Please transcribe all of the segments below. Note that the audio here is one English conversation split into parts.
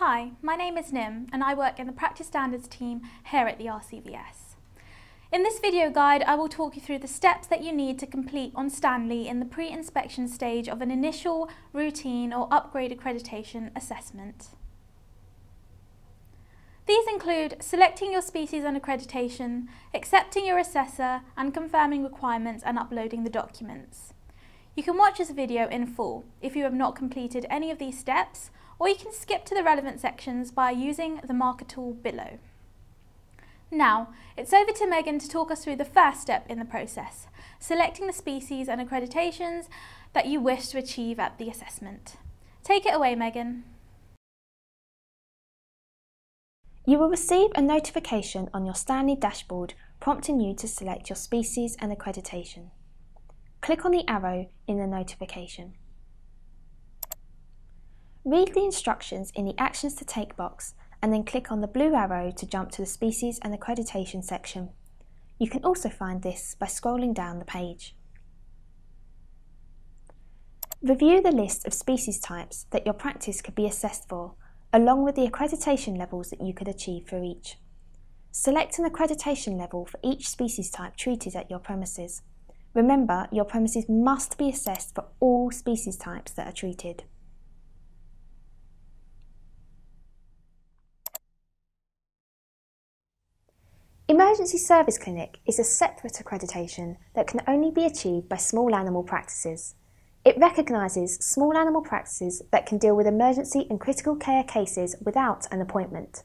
Hi, my name is Nim and I work in the Practice Standards team here at the RCVS. In this video guide I will talk you through the steps that you need to complete on Stanley in the pre-inspection stage of an initial, routine or upgrade accreditation assessment. These include selecting your species and accreditation, accepting your assessor and confirming requirements and uploading the documents. You can watch this video in full if you have not completed any of these steps or you can skip to the relevant sections by using the marker tool below. Now, it's over to Megan to talk us through the first step in the process, selecting the species and accreditations that you wish to achieve at the assessment. Take it away, Megan. You will receive a notification on your Stanley dashboard prompting you to select your species and accreditation. Click on the arrow in the notification. Read the instructions in the Actions to Take box and then click on the blue arrow to jump to the Species and Accreditation section. You can also find this by scrolling down the page. Review the list of species types that your practice could be assessed for along with the accreditation levels that you could achieve for each. Select an accreditation level for each species type treated at your premises. Remember, your premises must be assessed for all species types that are treated. Emergency Service Clinic is a separate accreditation that can only be achieved by small animal practices. It recognises small animal practices that can deal with emergency and critical care cases without an appointment.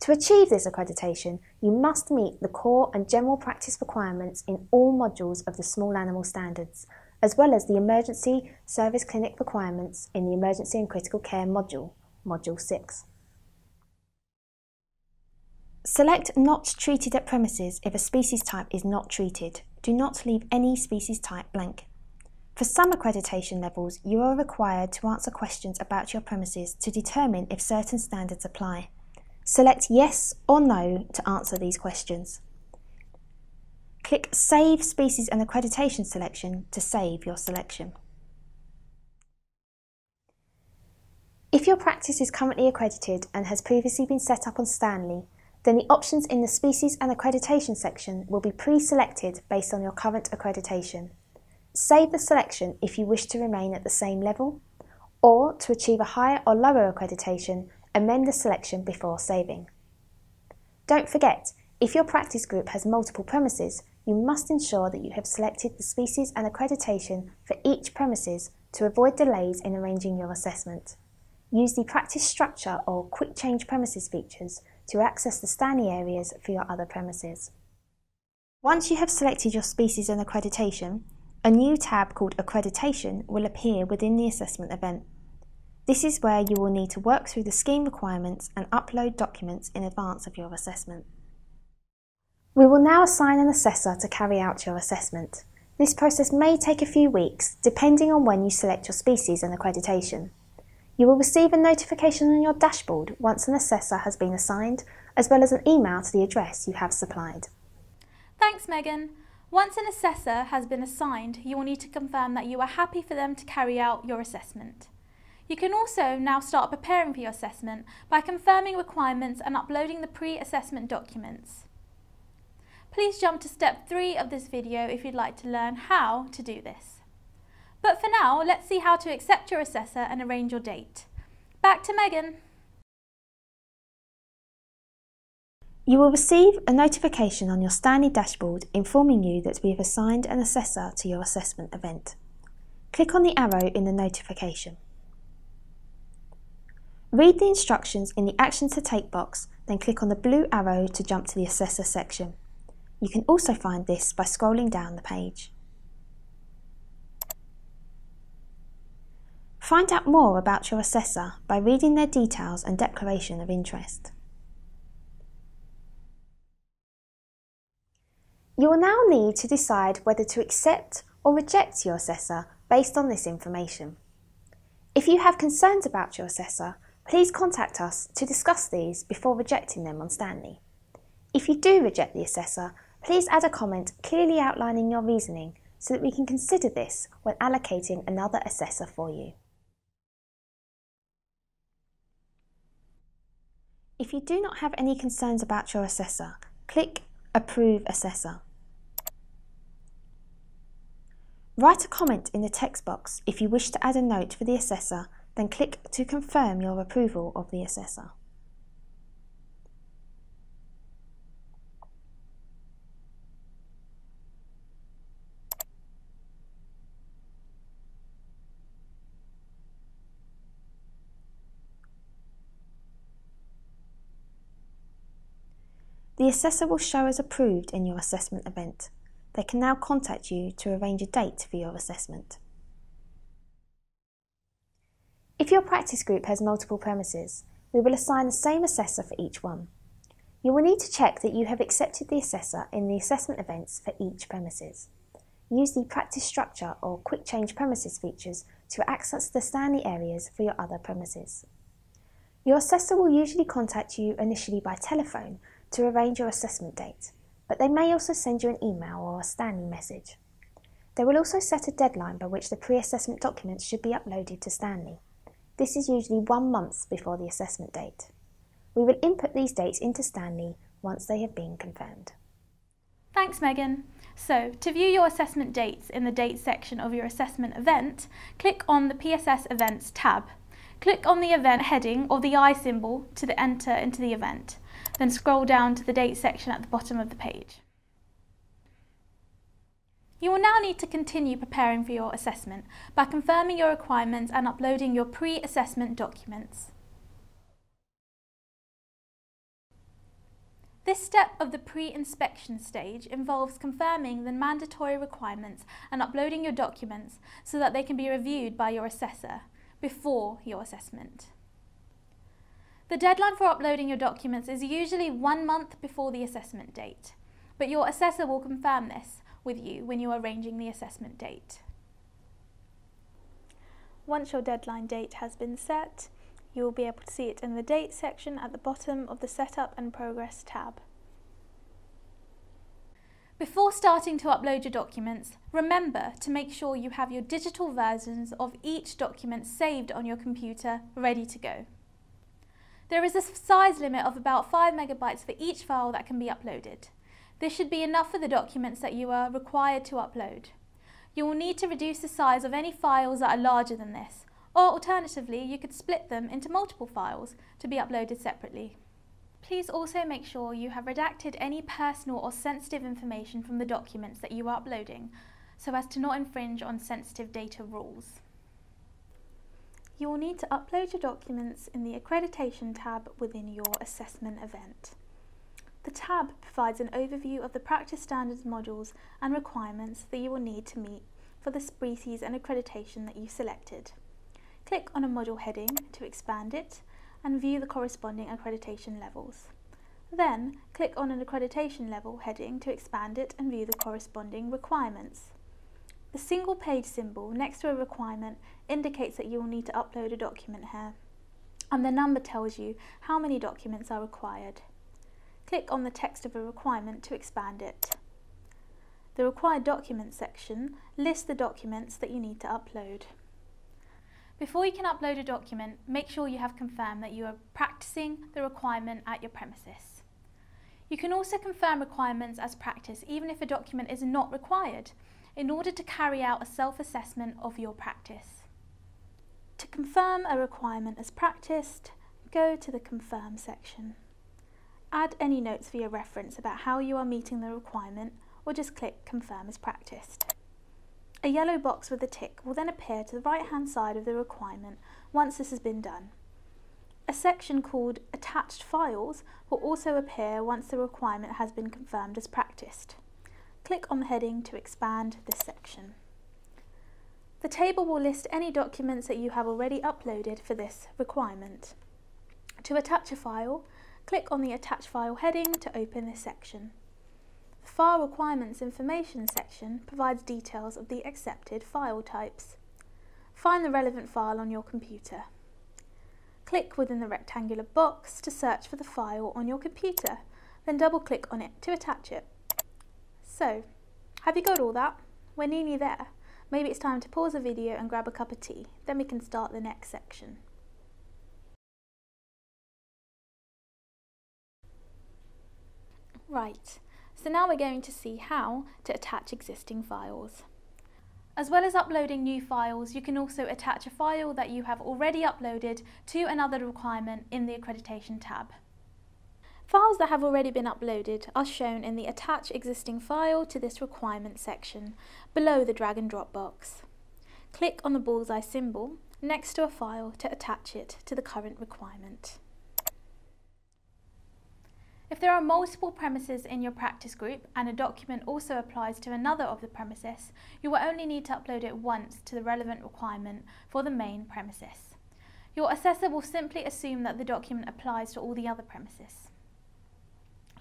To achieve this accreditation, you must meet the core and general practice requirements in all modules of the small animal standards, as well as the emergency service clinic requirements in the emergency and critical care module, module 6. Select not treated at premises if a species type is not treated. Do not leave any species type blank. For some accreditation levels, you are required to answer questions about your premises to determine if certain standards apply. Select yes or no to answer these questions. Click Save Species and Accreditation Selection to save your selection. If your practice is currently accredited and has previously been set up on Stanley, then the options in the Species and Accreditation section will be pre-selected based on your current accreditation. Save the selection if you wish to remain at the same level, or to achieve a higher or lower accreditation, amend the selection before saving. Don't forget, if your practice group has multiple premises, you must ensure that you have selected the species and accreditation for each premises to avoid delays in arranging your assessment. Use the practice structure or quick change premises features to access the Stanley areas for your other premises. Once you have selected your species and accreditation, a new tab called Accreditation will appear within the assessment event. This is where you will need to work through the scheme requirements and upload documents in advance of your assessment. We will now assign an assessor to carry out your assessment. This process may take a few weeks, depending on when you select your species and accreditation. You will receive a notification on your dashboard once an assessor has been assigned, as well as an email to the address you have supplied. Thanks, Megan. Once an assessor has been assigned, you will need to confirm that you are happy for them to carry out your assessment. You can also now start preparing for your assessment by confirming requirements and uploading the pre-assessment documents. Please jump to step 3 of this video if you'd like to learn how to do this. But for now, let's see how to accept your assessor and arrange your date. Back to Megan. You will receive a notification on your Stanley dashboard informing you that we have assigned an assessor to your assessment event. Click on the arrow in the notification. Read the instructions in the Actions to Take box, then click on the blue arrow to jump to the Assessor section. You can also find this by scrolling down the page. Find out more about your assessor by reading their details and declaration of interest. You will now need to decide whether to accept or reject your assessor based on this information. If you have concerns about your assessor, please contact us to discuss these before rejecting them on Stanley. If you do reject the assessor, please add a comment clearly outlining your reasoning so that we can consider this when allocating another assessor for you. If you do not have any concerns about your assessor, click Approve Assessor. Write a comment in the text box if you wish to add a note for the assessor, then click to confirm your approval of the assessor. The assessor will show as approved in your assessment event. They can now contact you to arrange a date for your assessment. If your practice group has multiple premises, we will assign the same assessor for each one. You will need to check that you have accepted the assessor in the assessment events for each premises. Use the practice structure or quick change premises features to access the Stanley areas for your other premises. Your assessor will usually contact you initially by telephone to arrange your assessment date, but they may also send you an email or a Stanley message. They will also set a deadline by which the pre-assessment documents should be uploaded to Stanley. This is usually one month before the assessment date. We will input these dates into Stanley once they have been confirmed. Thanks Megan. So, to view your assessment dates in the Dates section of your assessment event, click on the PSS Events tab. Click on the event heading or the I symbol to enter into the event then scroll down to the date section at the bottom of the page. You will now need to continue preparing for your assessment by confirming your requirements and uploading your pre-assessment documents. This step of the pre-inspection stage involves confirming the mandatory requirements and uploading your documents so that they can be reviewed by your assessor before your assessment. The deadline for uploading your documents is usually one month before the assessment date, but your assessor will confirm this with you when you are arranging the assessment date. Once your deadline date has been set, you will be able to see it in the date section at the bottom of the Setup and Progress tab. Before starting to upload your documents, remember to make sure you have your digital versions of each document saved on your computer ready to go. There is a size limit of about 5 megabytes for each file that can be uploaded. This should be enough for the documents that you are required to upload. You will need to reduce the size of any files that are larger than this, or alternatively you could split them into multiple files to be uploaded separately. Please also make sure you have redacted any personal or sensitive information from the documents that you are uploading so as to not infringe on sensitive data rules. You will need to upload your documents in the Accreditation tab within your assessment event. The tab provides an overview of the practice standards modules and requirements that you will need to meet for the species and accreditation that you selected. Click on a module heading to expand it and view the corresponding accreditation levels. Then, click on an accreditation level heading to expand it and view the corresponding requirements. The single page symbol next to a requirement indicates that you will need to upload a document here, and the number tells you how many documents are required. Click on the text of a requirement to expand it. The Required Documents section lists the documents that you need to upload. Before you can upload a document, make sure you have confirmed that you are practicing the requirement at your premises. You can also confirm requirements as practice even if a document is not required in order to carry out a self-assessment of your practice. To confirm a requirement as practiced, go to the Confirm section. Add any notes for your reference about how you are meeting the requirement or just click Confirm as practiced. A yellow box with a tick will then appear to the right hand side of the requirement once this has been done. A section called Attached Files will also appear once the requirement has been confirmed as practiced click on the heading to expand this section. The table will list any documents that you have already uploaded for this requirement. To attach a file, click on the Attach File heading to open this section. The File Requirements Information section provides details of the accepted file types. Find the relevant file on your computer. Click within the rectangular box to search for the file on your computer, then double click on it to attach it. So, have you got all that? We're nearly there. Maybe it's time to pause the video and grab a cup of tea, then we can start the next section. Right, so now we're going to see how to attach existing files. As well as uploading new files, you can also attach a file that you have already uploaded to another requirement in the Accreditation tab. Files that have already been uploaded are shown in the Attach Existing File to this requirement section, below the drag and drop box. Click on the bullseye symbol next to a file to attach it to the current requirement. If there are multiple premises in your practice group and a document also applies to another of the premises, you will only need to upload it once to the relevant requirement for the main premises. Your assessor will simply assume that the document applies to all the other premises.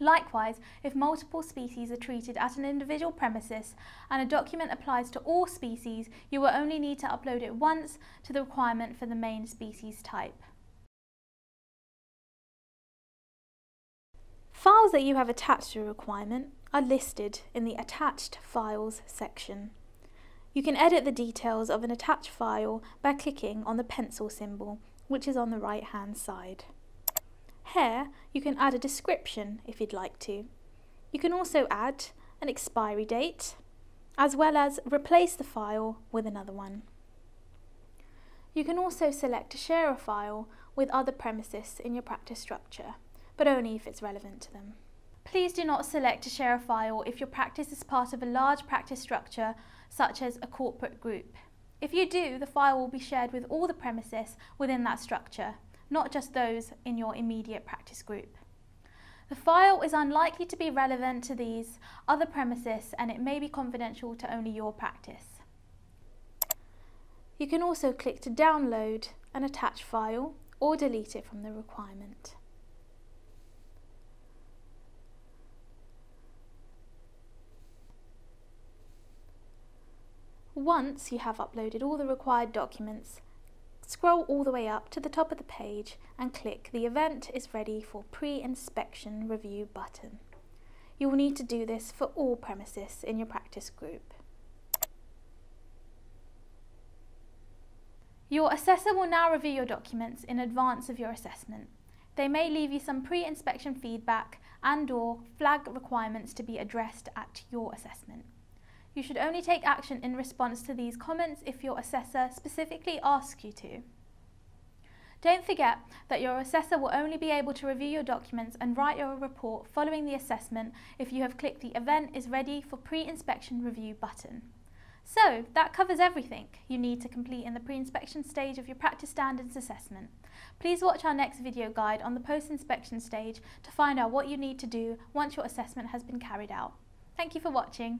Likewise, if multiple species are treated at an individual premises and a document applies to all species, you will only need to upload it once to the requirement for the main species type. Files that you have attached to a requirement are listed in the Attached Files section. You can edit the details of an attached file by clicking on the pencil symbol, which is on the right hand side. Here, you can add a description if you'd like to. You can also add an expiry date, as well as replace the file with another one. You can also select to share a file with other premises in your practice structure but only if it's relevant to them. Please do not select to share a file if your practice is part of a large practice structure, such as a corporate group. If you do, the file will be shared with all the premises within that structure, not just those in your immediate practice group. The file is unlikely to be relevant to these other premises and it may be confidential to only your practice. You can also click to download an attached file or delete it from the requirement. Once you have uploaded all the required documents, scroll all the way up to the top of the page and click the Event is ready for pre-inspection review button. You will need to do this for all premises in your practice group. Your assessor will now review your documents in advance of your assessment. They may leave you some pre-inspection feedback and or flag requirements to be addressed at your assessment. You should only take action in response to these comments if your assessor specifically asks you to. Don't forget that your assessor will only be able to review your documents and write your report following the assessment if you have clicked the Event is ready for pre-inspection review button. So that covers everything you need to complete in the pre-inspection stage of your practice standards assessment. Please watch our next video guide on the post-inspection stage to find out what you need to do once your assessment has been carried out. Thank you for watching.